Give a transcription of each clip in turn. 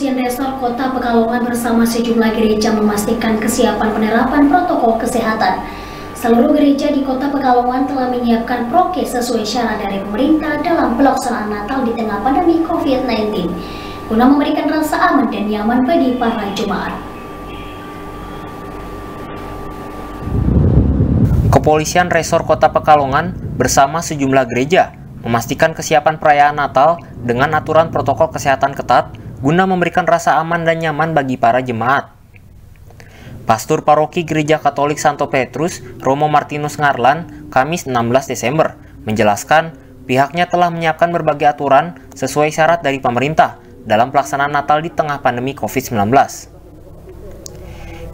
Kepolisian Resor Kota Pekalongan bersama sejumlah gereja memastikan kesiapan penerapan protokol kesehatan. Seluruh gereja di Kota Pekalongan telah menyiapkan prokes sesuai syarat dari pemerintah dalam pelaksanaan Natal di tengah pandemi COVID-19, guna memberikan rasa aman dan nyaman bagi para jemaat. Kepolisian Resor Kota Pekalongan bersama sejumlah gereja memastikan kesiapan perayaan Natal dengan aturan protokol kesehatan ketat guna memberikan rasa aman dan nyaman bagi para jemaat. Pastor Paroki Gereja Katolik Santo Petrus, Romo Martinus Ngarlan, Kamis 16 Desember, menjelaskan pihaknya telah menyiapkan berbagai aturan sesuai syarat dari pemerintah dalam pelaksanaan Natal di tengah pandemi COVID-19.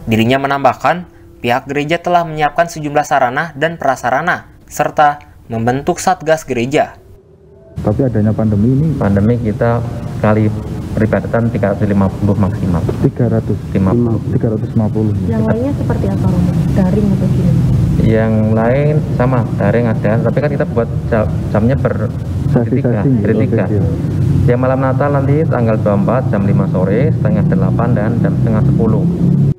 Dirinya menambahkan, pihak gereja telah menyiapkan sejumlah sarana dan prasarana, serta membentuk satgas gereja. Tapi adanya pandemi ini pandemi kita kali peribadatan 350 maksimal 300 50. 350 Yang lainnya seperti apa Romo? Daring atau gimana? yang lain sama daring ada tapi kan kita buat jam- jamnya ber tiga sesi. yang malam Natal nanti tanggal 24 jam 5 sore setengah 8 dan jam setengah 10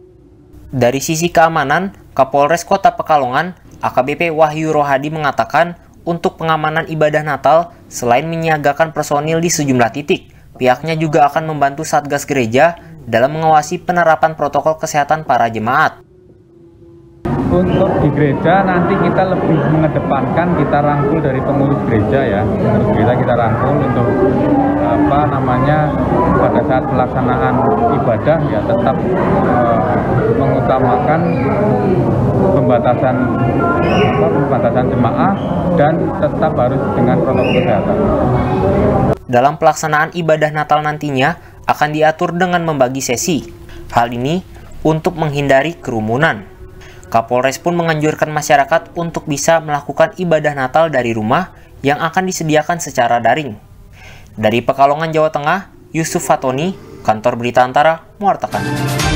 Dari sisi keamanan, Kapolres Kota Pekalongan, AKBP Wahyu Rohadi mengatakan untuk pengamanan ibadah Natal, selain menyiagakan personil di sejumlah titik, pihaknya juga akan membantu Satgas Gereja dalam mengawasi penerapan protokol kesehatan para jemaat. Untuk di gereja nanti kita lebih mengedepankan kita rangkul dari pengurus gereja ya. Pengurus gereja kita rangkul untuk apa namanya pada saat pelaksanaan ibadah ya tetap eh, mengutamakan pembatasan apa, pembatasan jemaah dan tetap harus dengan protokol kesehatan. Dalam pelaksanaan ibadah Natal nantinya akan diatur dengan membagi sesi. Hal ini untuk menghindari kerumunan. Kapolres pun menganjurkan masyarakat untuk bisa melakukan ibadah Natal dari rumah yang akan disediakan secara daring. Dari Pekalongan, Jawa Tengah, Yusuf Fatoni, Kantor Berita Antara, mewartakan.